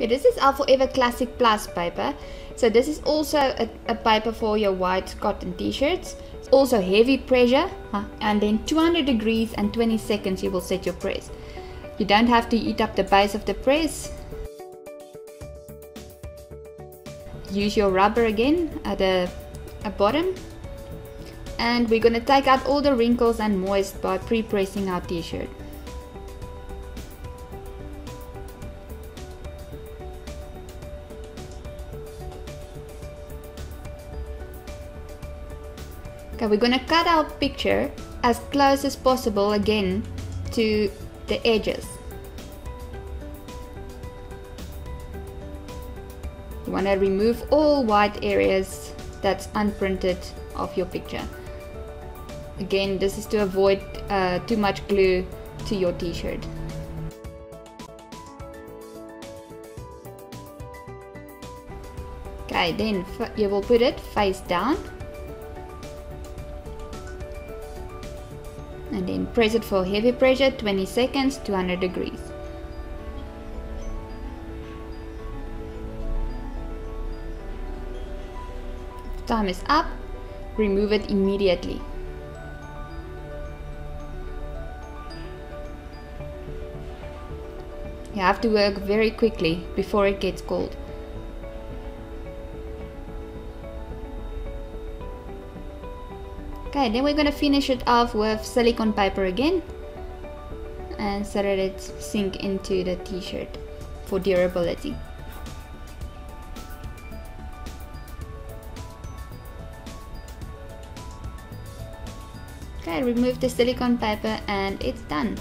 Okay, this is our Forever Classic Plus paper. So this is also a, a paper for your white cotton t-shirts. It's also heavy pressure huh? and then 200 degrees and 20 seconds you will set your press. You don't have to eat up the base of the press. Use your rubber again at the bottom and we're going to take out all the wrinkles and moist by pre-pressing our t-shirt. Okay, we're to cut our picture as close as possible again to the edges. You want to remove all white areas that's unprinted of your picture. Again, this is to avoid uh, too much glue to your t-shirt. Okay, then you will put it face down. And then press it for heavy pressure, 20 seconds, 200 degrees. Time is up, remove it immediately. You have to work very quickly before it gets cold. Okay, then we're gonna finish it off with silicone paper again and so that it sink into the t-shirt for durability. Okay, remove the silicone paper and it's done.